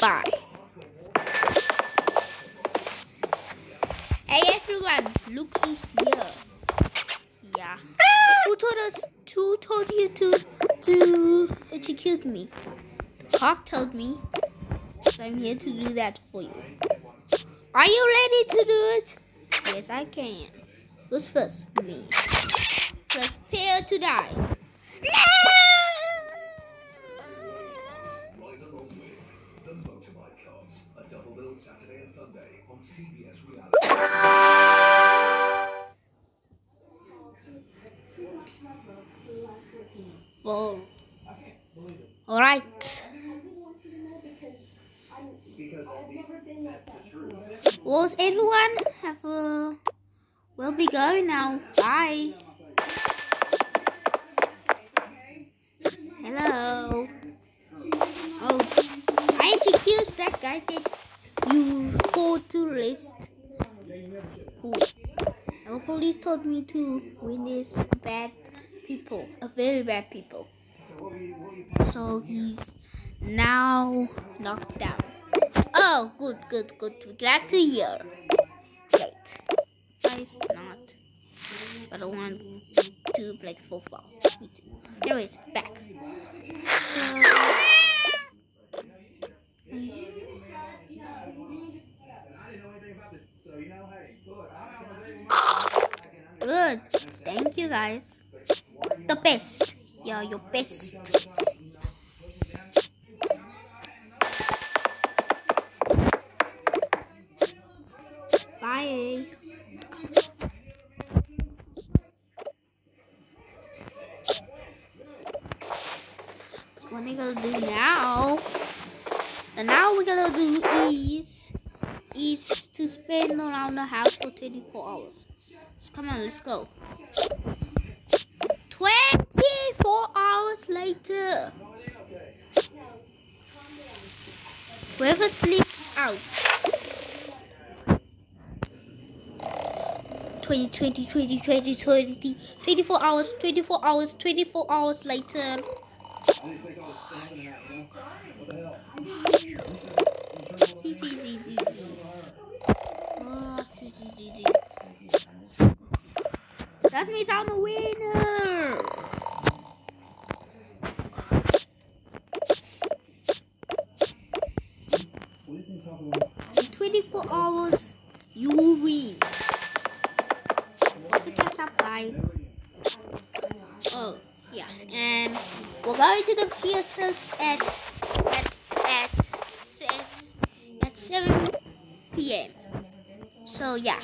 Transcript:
Bye. Hey everyone, look who's here. Yeah. Who told us? Who told you to to execute me? Cop told me. So I'm here to do that for you. Are you ready to do it? Yes, I can. Who's first? Me. Prepare to die. Whoa. Alright. Was everyone have a we'll be going now. Bye. Hello. Oh I execute that guy that you hold to list. Who? Our police told me to win this bad people, a very bad people. So he's now knocked down. Oh, good, good, good. Glad to hear. Great. Guys, not. But I want to play football. Anyways, back. So, good. Thank you guys. The best. You're your best. Bye. What are gonna do now? And now we're gonna do is is to spin around the house for 24 hours. So come on, let's go. 24 hours later. Whoever sleeps out. 20, 20, 20, 20, 20, 24 hours, 24 hours, 24 hours later. That means I'm a winner. 24 hours, you win. The catch up, guys? Oh, yeah, and we're going to the theaters at at at at, at 7 p.m. So yeah.